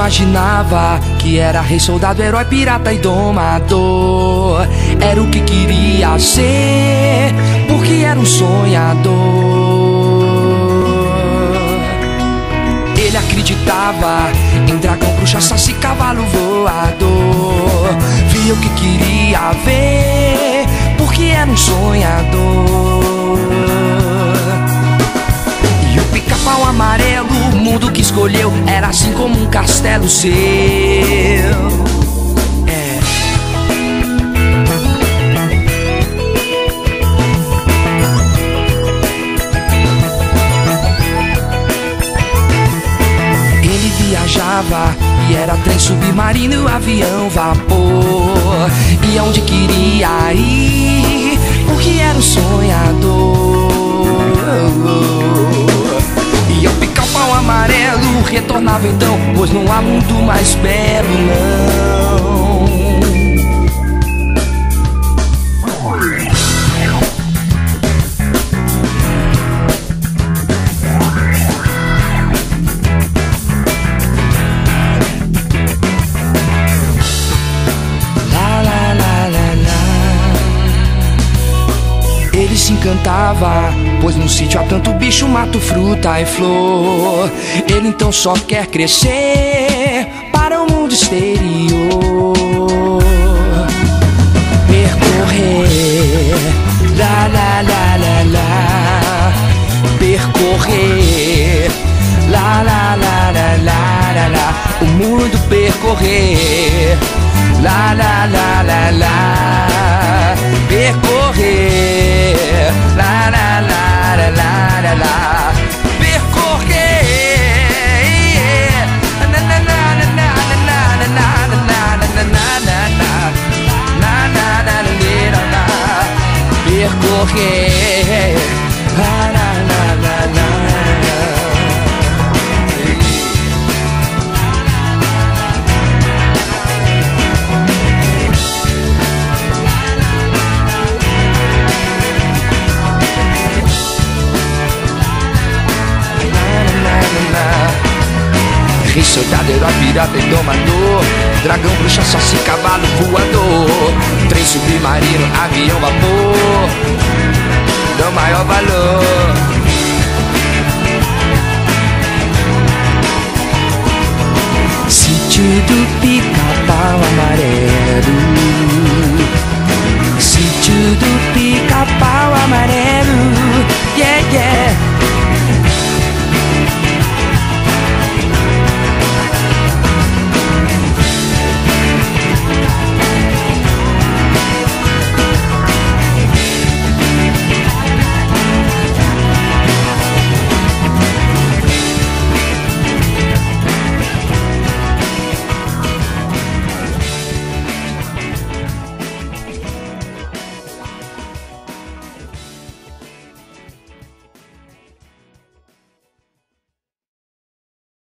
imaginava que era rei, soldado, herói, pirata e domador. Era o que queria ser, porque era um sonhador. Ele acreditava em dragão, bruxa, saci, cavalo voador. Via o que queria ver, escolheu, era assim como um castelo seu. É. Ele viajava e era trem submarino, avião, vapor. E aonde queria ir, porque era um sonhador. Retornava então, pois não há mundo mais belo, não. Encantava, pois no sítio há tanto bicho, mato, fruta e flor. Ele então só quer crescer para o mundo exterior. Percorrer, lá, lá, lá, lá, lá. Percorrer, lá, lá, lá, lá, lá, lá. O mundo percorrer, Na, na, na, na, na. Rei, soldado, herói, pirata e domador. Dragão, bruxa, saci, cavalo voador. Trem submarino, avião, vapor maior valor. Sítio do Pica